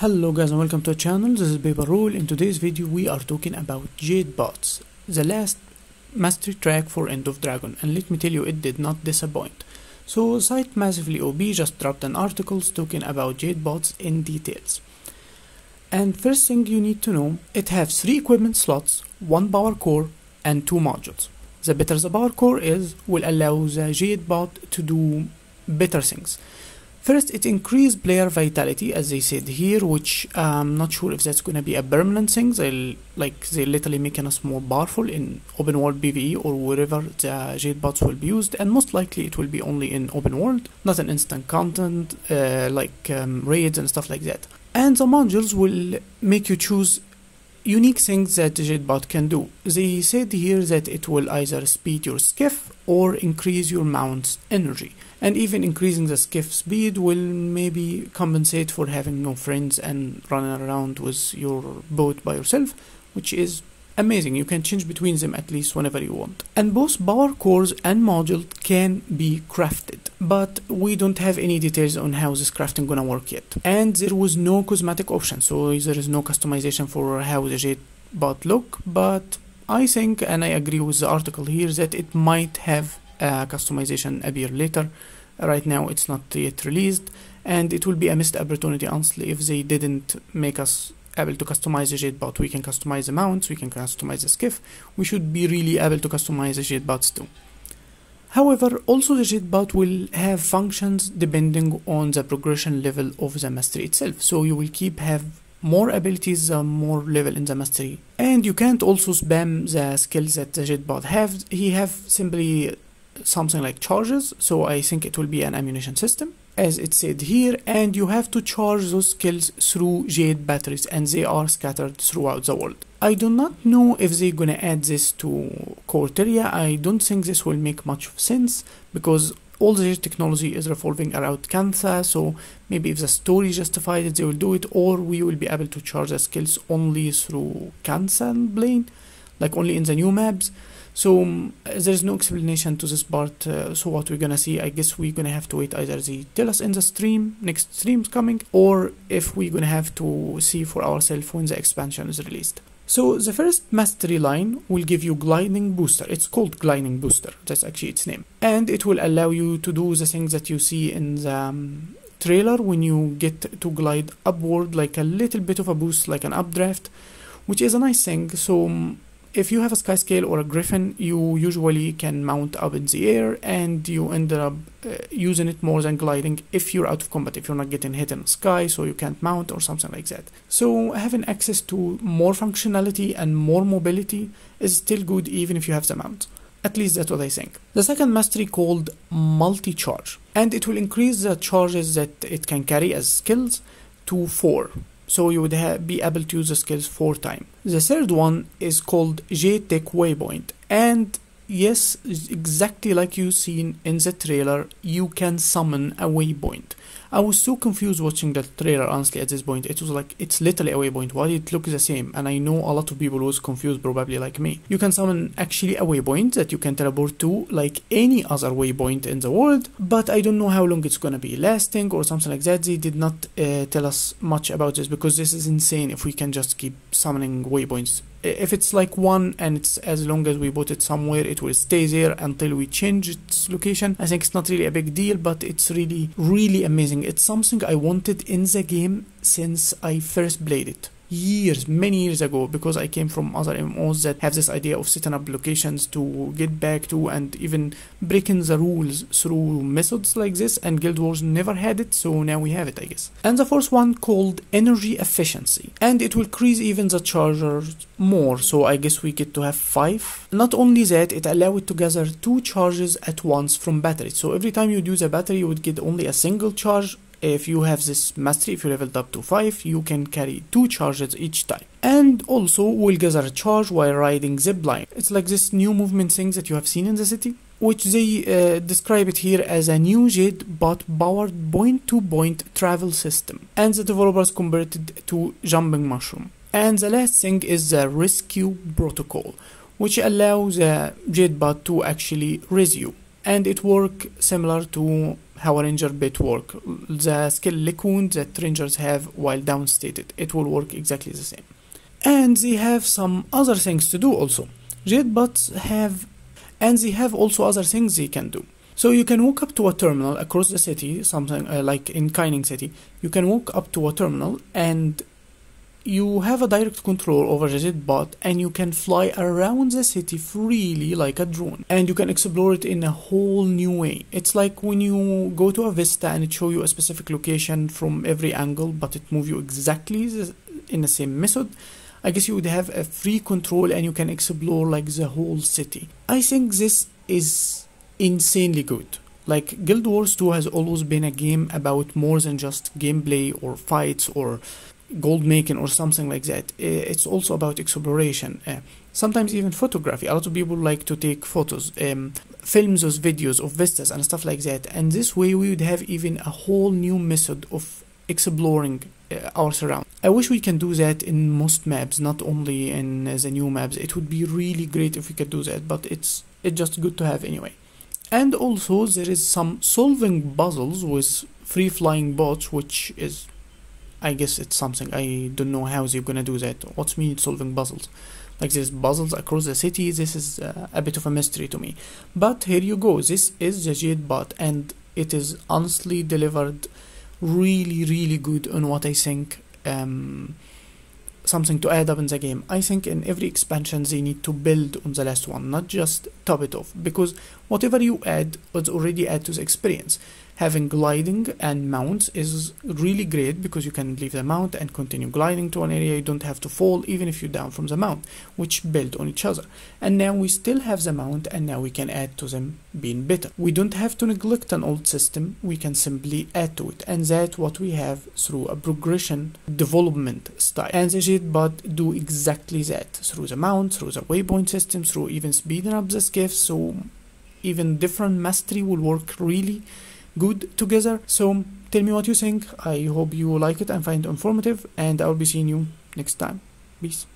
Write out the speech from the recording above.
Hello guys and welcome to our channel, this is Paper Roll. In today's video we are talking about Jade Bots, the last mastery track for End of Dragon and let me tell you it did not disappoint. So Site Massively OP just dropped an article talking about Jade Bots in details. And first thing you need to know, it has 3 equipment slots, 1 power core and 2 modules. The better the power core is, will allow the Jade Bot to do better things. First, it increased player vitality, as they said here, which I'm not sure if that's gonna be a permanent thing. They'll like they literally making us more powerful in open world PvE or wherever the Jade bots will be used, and most likely it will be only in open world, not in instant content uh, like um, raids and stuff like that. And the modules will make you choose unique things that Jadebot can do. They said here that it will either speed your skiff or increase your mount's energy. And even increasing the skiff speed will maybe compensate for having no friends and running around with your boat by yourself, which is amazing. You can change between them at least whenever you want. And both power cores and module can be crafted, but we don't have any details on how this crafting gonna work yet. And there was no cosmetic option, so there is no customization for how the Jade bot look, but I think, and I agree with the article here, that it might have a customization appear later. Right now it's not yet released, and it will be a missed opportunity honestly if they didn't make us able to customize the Jadebot. We can customize the mounts, we can customize the skiff. We should be really able to customize the Jadebots too. However, also the Jadebot will have functions depending on the progression level of the mastery itself. So you will keep have more abilities, uh, more level in the mastery. And you can't also spam the skills that the Jadebot have. He have simply something like charges, so I think it will be an ammunition system as it said here and you have to charge those skills through jade batteries and they are scattered throughout the world i do not know if they're gonna add this to Core Tyria. i don't think this will make much of sense because all the technology is revolving around Cantha, so maybe if the story justifies it, they will do it, or we will be able to charge the skills only through Cantha Plane, like only in the new maps. So um, there's no explanation to this part. Uh, so what we're gonna see, I guess we're gonna have to wait either they tell us in the stream, next stream's coming, or if we're gonna have to see for ourselves when the expansion is released. So the first mastery line will give you gliding booster. It's called gliding booster. That's actually its name, and it will allow you to do the things that you see in the um, trailer when you get to glide upward, like a little bit of a boost, like an updraft, which is a nice thing. So um, if you have a skyscale or a griffin you usually can mount up in the air and you end up uh, using it more than gliding if you're out of combat if you're not getting hit in the sky so you can't mount or something like that. So having access to more functionality and more mobility is still good even if you have the mount. At least that's what I think. The second mastery called multi-charge and it will increase the charges that it can carry as skills to 4 so you would be able to use the skills four times. The third one is called Jade Tech Waypoint and yes, exactly like you seen in the trailer, you can summon a waypoint. I was so confused watching that trailer honestly at this point. It was like it's literally a waypoint. Why it look the same? And I know a lot of people was confused probably like me. You can summon actually a waypoint that you can teleport to like any other waypoint in the world, but I don't know how long it's gonna be lasting or something like that. They did not uh, tell us much about this because this is insane if we can just keep summoning waypoints if it's like one and it's as long as we put it somewhere it will stay there until we change its location i think it's not really a big deal but it's really really amazing it's something i wanted in the game since i first played it years, many years ago, because I came from other MMOs that have this idea of setting up locations to get back to and even breaking the rules through methods like this, and Guild Wars never had it, so now we have it, I guess. And the fourth one called Energy Efficiency, and it will increase even the chargers more, so I guess we get to have five. Not only that, it allows it to gather two charges at once from batteries, so every time you use a battery, you would get only a single charge if you have this mastery if you leveled up to 5 you can carry 2 charges each time. And also will gather a charge while riding zipline it's like this new movement thing that you have seen in the city which they uh, describe it here as a new Jade bot powered point to point travel system. And the developers converted to jumping mushroom. And the last thing is the rescue protocol which allows the Jade bot to actually rescue and it work similar to how a ranger bit work. The skill Lick Wounds that rangers have while downstated. It will work exactly the same. And they have some other things to do also. Jade bots have and they have also other things they can do. So you can walk up to a terminal across the city, something uh, like in Kaineng City. You can walk up to a terminal and you have a direct control over the bot and you can fly around the city freely like a drone. And you can explore it in a whole new way. It's like when you go to a vista and it show you a specific location from every angle but it move you exactly in the same method i guess you would have a free control and you can explore like the whole city. I think this is insanely good. Like guild wars 2 has always been a game about more than just gameplay or fights or gold making or something like that. It's also about exploration. Uh, sometimes even photography. A lot of people like to take photos, um, film those videos of vistas and stuff like that. And this way we would have even a whole new method of exploring uh, our surround. I wish we can do that in most maps, not only in uh, the new maps. It would be really great if we could do that, but it's it's just good to have anyway. And also there is some solving puzzles with free flying bots, which is I guess it's something I don't know how they're gonna do that. What's mean solving puzzles? Like there's puzzles across the city. This is uh, a bit of a mystery to me. But here you go. This is the Jade bot, and it is honestly delivered really, really good on what I think. Um, something to add up in the game. I think in every expansion they need to build on the last one, not just top it off, because whatever you add was already add to the experience having gliding and mounts is really great because you can leave the mount and continue gliding to an area you don't have to fall even if you're down from the mount which build on each other. And now we still have the mount and now we can add to them being better. We don't have to neglect an old system we can simply add to it. And that's what we have through a progression development style. And the bot do exactly that. Through the mount through the waypoint system through even speeding up the skiff so even different mastery will work really good together. So tell me what you think. I hope you like it and find it informative, and I'll be seeing you next time. Peace.